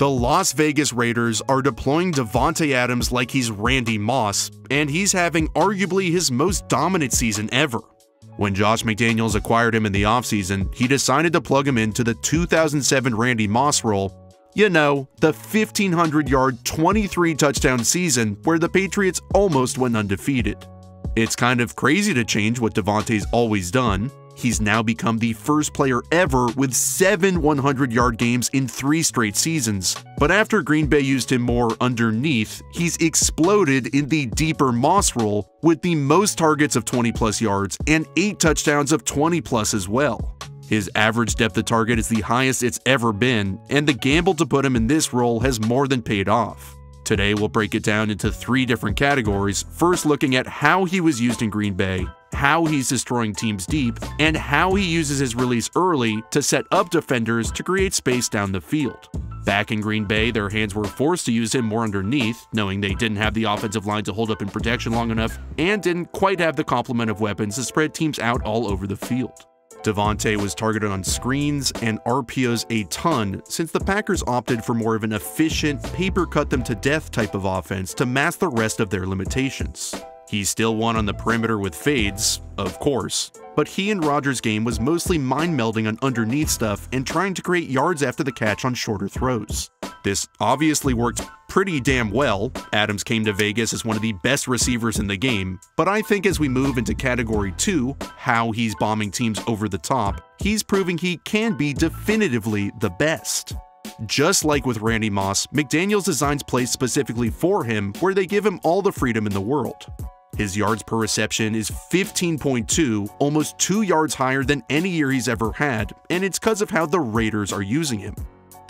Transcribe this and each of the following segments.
The Las Vegas Raiders are deploying Davante Adams like he's Randy Moss, and he's having arguably his most dominant season ever. When Josh McDaniels acquired him in the offseason, he decided to plug him into the 2007 Randy Moss role. You know, the 1500 yard, 23 touchdown season where the Patriots almost went undefeated. It's kind of crazy to change what Davante's always done, He's now become the first player ever with seven 100 yard games in three straight seasons. But after Green Bay used him more underneath, he's exploded in the deeper Moss role with the most targets of 20 plus yards and eight touchdowns of 20 plus as well. His average depth of target is the highest it's ever been, and the gamble to put him in this role has more than paid off. Today, we'll break it down into three different categories, first looking at how he was used in Green Bay, how he's destroying teams deep, and how he uses his release early to set up defenders to create space down the field. Back in Green Bay, their hands were forced to use him more underneath, knowing they didn't have the offensive line to hold up in protection long enough and didn't quite have the complement of weapons to spread teams out all over the field. Davante was targeted on screens and RPOs a ton since the Packers opted for more of an efficient, paper cut them to death type of offense to mask the rest of their limitations. He still won on the perimeter with fades, of course, but he and Rodgers' game was mostly mind melding on underneath stuff and trying to create yards after the catch on shorter throws. This obviously worked pretty damn well. Adams came to Vegas as one of the best receivers in the game, but I think as we move into category 2, how he's bombing teams over the top, he's proving he can be definitively the best. Just like with Randy Moss, McDaniels designs plays specifically for him where they give him all the freedom in the world. His yards per reception is 15.2, almost 2 yards higher than any year he's ever had, and it's because of how the Raiders are using him.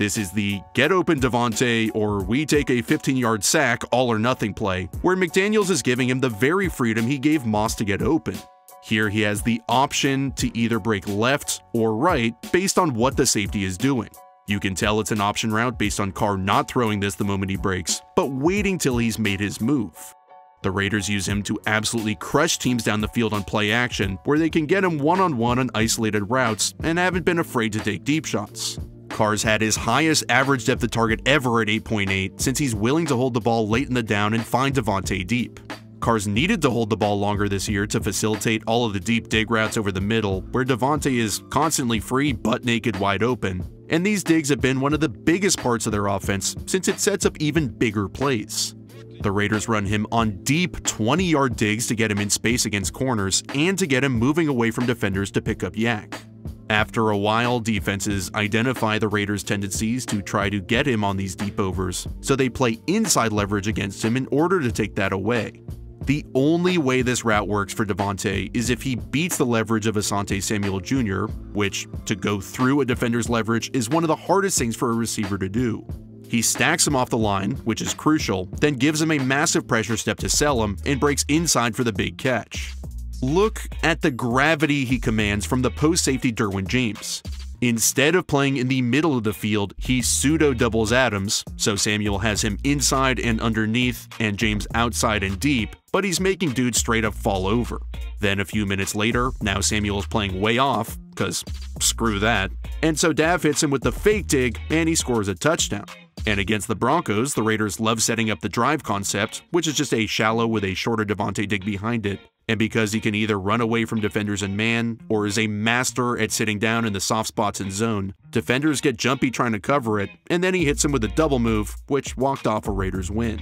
This is the get open Davante or we take a 15 yard sack all or nothing play, where McDaniels is giving him the very freedom he gave Moss to get open. Here he has the option to either break left or right based on what the safety is doing. You can tell it's an option route based on Carr not throwing this the moment he breaks, but waiting till he's made his move. The Raiders use him to absolutely crush teams down the field on play action, where they can get him one on one on isolated routes and haven't been afraid to take deep shots. Carr's had his highest average depth of target ever at 8.8 since he's willing to hold the ball late in the down and find Davante deep. Carr's needed to hold the ball longer this year to facilitate all of the deep dig routes over the middle, where Davante is constantly free butt naked wide open, and these digs have been one of the biggest parts of their offense since it sets up even bigger plays. The Raiders run him on deep 20 yard digs to get him in space against corners and to get him moving away from defenders to pick up YAC. After a while, defenses identify the Raiders' tendencies to try to get him on these deep overs, so they play inside leverage against him in order to take that away. The only way this route works for Davante is if he beats the leverage of Asante Samuel Jr., which, to go through a defender's leverage, is one of the hardest things for a receiver to do. He stacks him off the line, which is crucial, then gives him a massive pressure step to sell him and breaks inside for the big catch. Look at the gravity he commands from the post safety Derwin James. Instead of playing in the middle of the field, he pseudo doubles Adams, so Samuel has him inside and underneath, and James outside and deep, but he's making dudes straight up fall over. Then a few minutes later, now Samuel's playing way off, because screw that, and so Dav hits him with the fake dig and he scores a touchdown. And against the Broncos, the Raiders love setting up the drive concept, which is just a shallow with a shorter Davante dig behind it. And because he can either run away from defenders in man or is a master at sitting down in the soft spots in zone, defenders get jumpy trying to cover it, and then he hits him with a double move, which walked off a Raiders win.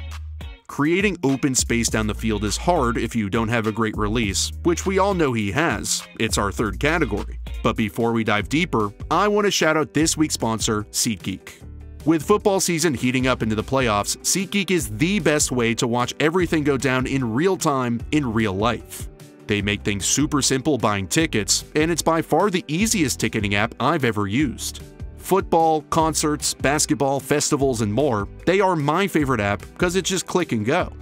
Creating open space down the field is hard if you don't have a great release, which we all know he has. It's our third category. But before we dive deeper, I want to shout out this week's sponsor, SeatGeek. With football season heating up into the playoffs, SeatGeek is the best way to watch everything go down in real time in real life. They make things super simple buying tickets, and it's by far the easiest ticketing app I've ever used. Football, concerts, basketball, festivals, and more, they are my favorite app because it's just click and go.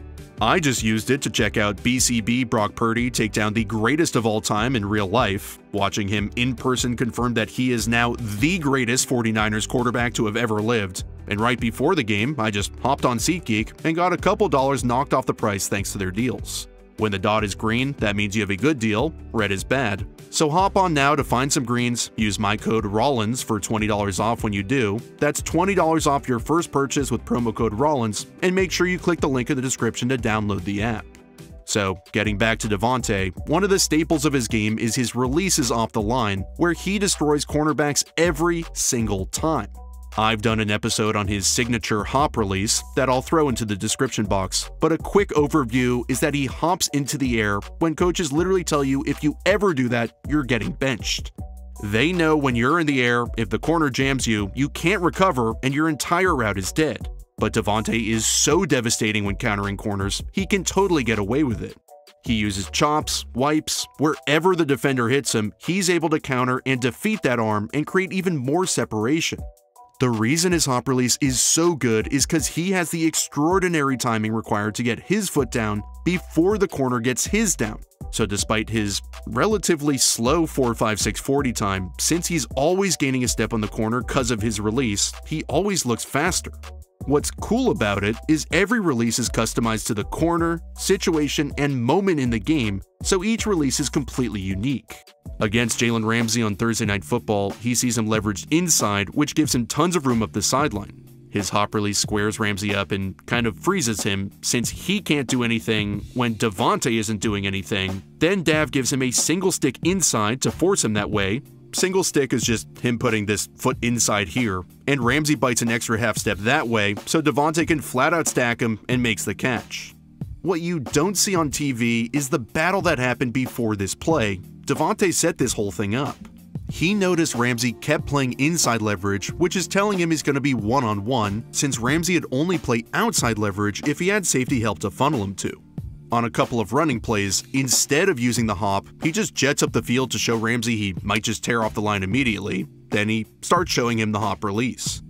I just used it to check out BCB Brock Purdy take down the greatest of all time in real life. Watching him in person confirmed that he is now the greatest 49ers quarterback to have ever lived. And right before the game, I just hopped on SeatGeek and got a couple dollars knocked off the price thanks to their deals. When the dot is green, that means you have a good deal, red is bad. So hop on now to find some greens, use my code Rollins for $20 off when you do. That's $20 off your first purchase with promo code Rollins, and make sure you click the link in the description to download the app. So, getting back to Davante, one of the staples of his game is his releases off the line, where he destroys cornerbacks every single time. I've done an episode on his signature hop release that I'll throw into the description box, but a quick overview is that he hops into the air when coaches literally tell you if you ever do that, you're getting benched. They know when you're in the air, if the corner jams you, you can't recover and your entire route is dead. But Davante is so devastating when countering corners, he can totally get away with it. He uses chops, wipes, wherever the defender hits him, he's able to counter and defeat that arm and create even more separation. The reason his hop release is so good is because he has the extraordinary timing required to get his foot down before the corner gets his down. So despite his relatively slow 4.5640 time, since he's always gaining a step on the corner because of his release, he always looks faster. What's cool about it is every release is customized to the corner, situation, and moment in the game, so each release is completely unique. Against Jalen Ramsey on Thursday Night Football, he sees him leveraged inside, which gives him tons of room up the sideline. His hop release squares Ramsey up and kind of freezes him since he can't do anything when Davante isn't doing anything. Then Dav gives him a single stick inside to force him that way, Single stick is just him putting this foot inside here, and Ramsey bites an extra half step that way so Davante can flat out stack him and makes the catch. What you don't see on TV is the battle that happened before this play. Davante set this whole thing up. He noticed Ramsey kept playing inside leverage, which is telling him he's going to be one-on-one, -on -one, since Ramsey had only played outside leverage if he had safety help to funnel him to. On a couple of running plays, instead of using the hop, he just jets up the field to show Ramsey he might just tear off the line immediately, then he starts showing him the hop release.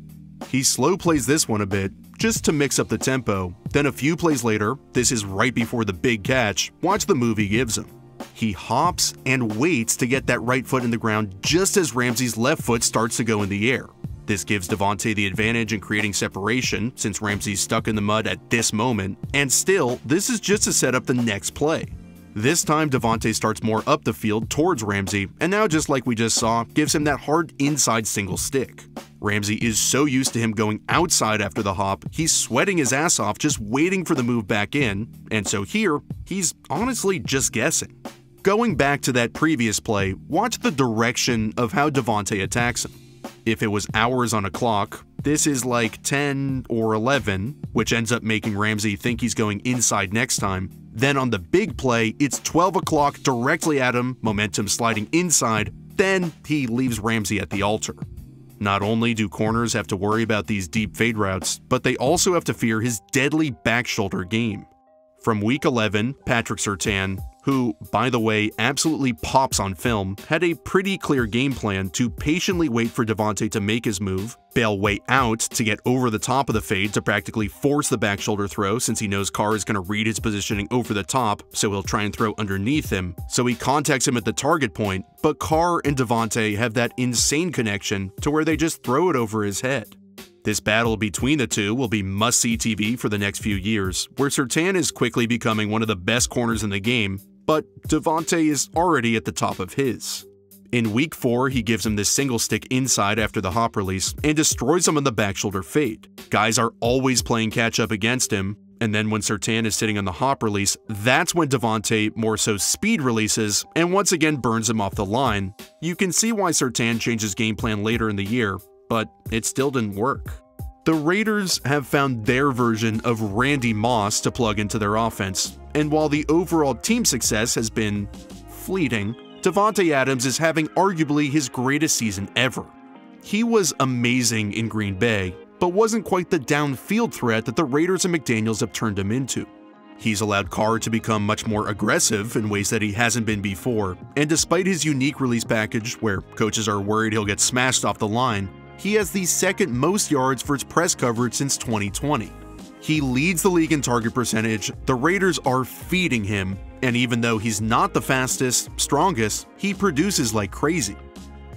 He slow plays this one a bit, just to mix up the tempo, then a few plays later, this is right before the big catch, watch the move he gives him. He hops and waits to get that right foot in the ground just as Ramsey's left foot starts to go in the air. This gives Davante the advantage in creating separation, since Ramsey's stuck in the mud at this moment, and still, this is just to set up the next play. This time, Davante starts more up the field towards Ramsey, and now just like we just saw, gives him that hard inside single stick. Ramsey is so used to him going outside after the hop, he's sweating his ass off just waiting for the move back in, and so here, he's honestly just guessing. Going back to that previous play, watch the direction of how Davante attacks him. If it was hours on a clock, this is like 10 or 11, which ends up making Ramsey think he's going inside next time. Then on the big play, it's 12 o'clock directly at him, momentum sliding inside, then he leaves Ramsey at the altar. Not only do corners have to worry about these deep fade routes, but they also have to fear his deadly back shoulder game. From week 11, Patrick Surtain, who, by the way, absolutely pops on film, had a pretty clear game plan to patiently wait for Davante to make his move, bail way out to get over the top of the fade to practically force the back shoulder throw since he knows Carr is going to read his positioning over the top, so he'll try and throw underneath him, so he contacts him at the target point, but Carr and Davante have that insane connection to where they just throw it over his head. This battle between the two will be must-see TV for the next few years, where Surtain is quickly becoming one of the best corners in the game, but Davante is already at the top of his. In week 4, he gives him this single stick inside after the hop release and destroys him on the back shoulder fade. Guys are always playing catch up against him, and then when Surtain is sitting on the hop release, that's when Davante more so speed releases and once again burns him off the line. You can see why Surtain changes game plan later in the year, but it still didn't work. The Raiders have found their version of Randy Moss to plug into their offense, and while the overall team success has been fleeting, Davante Adams is having arguably his greatest season ever. He was amazing in Green Bay, but wasn't quite the downfield threat that the Raiders and McDaniels have turned him into. He's allowed Carr to become much more aggressive in ways that he hasn't been before, and despite his unique release package, where coaches are worried he'll get smashed off the line, he has the second most yards for its press coverage since 2020. He leads the league in target percentage, the Raiders are feeding him, and even though he's not the fastest, strongest, he produces like crazy.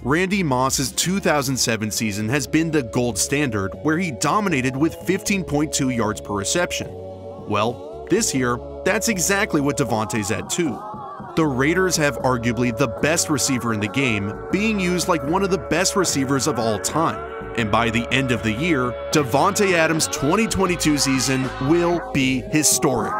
Randy Moss's 2007 season has been the gold standard where he dominated with 15.2 yards per reception. Well, this year, that's exactly what Davante's at too. The Raiders have arguably the best receiver in the game, being used like one of the best receivers of all time. And by the end of the year, Davante Adams' 2022 season will be historic.